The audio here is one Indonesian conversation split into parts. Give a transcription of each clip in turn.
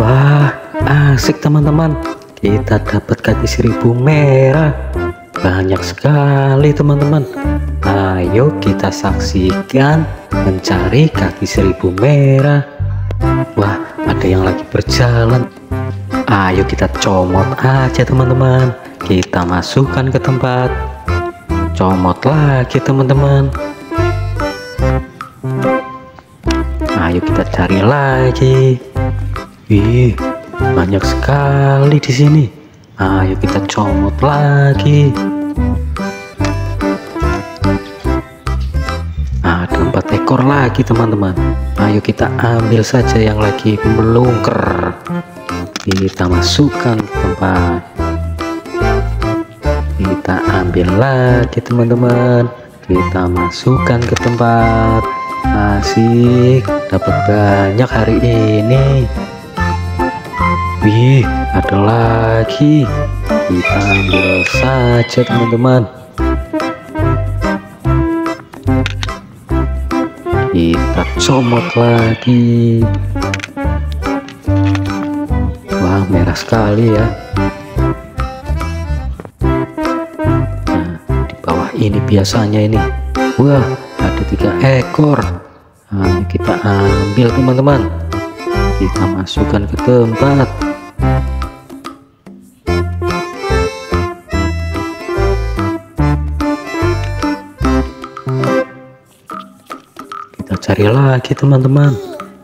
Wah, asik teman-teman. Kita dapat kaki seribu merah. Banyak sekali teman-teman. Ayo kita saksikan mencari kaki seribu merah. Wah, ada yang lagi berjalan. Ayo kita comot aja teman-teman. Kita masukkan ke tempat. Comot lagi teman-teman. Ayo kita cari lagi. Wih, banyak sekali di sini. Ayo kita comot lagi. Ada empat ekor lagi teman-teman. Ayo kita ambil saja yang lagi melungker. Kita masukkan ke tempat. Kita ambil lagi teman-teman. Kita masukkan ke tempat. Asik, dapat banyak hari ini. Wih, ada lagi. Kita ambil saja teman-teman. Kita comot lagi. Wah, merah sekali ya. Nah, di bawah ini biasanya ini. Wah, ada tiga ekor. Nah, kita ambil teman-teman. Kita masukkan ke tempat. Cari lagi teman-teman.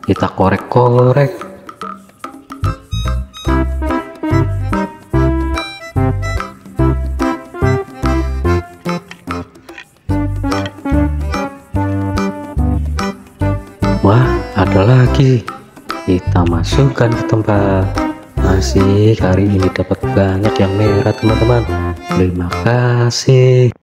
Kita korek-korek. Wah ada lagi. Kita masukkan ke tempat. Masih hari ini dapat banyak yang merah teman-teman. Terima kasih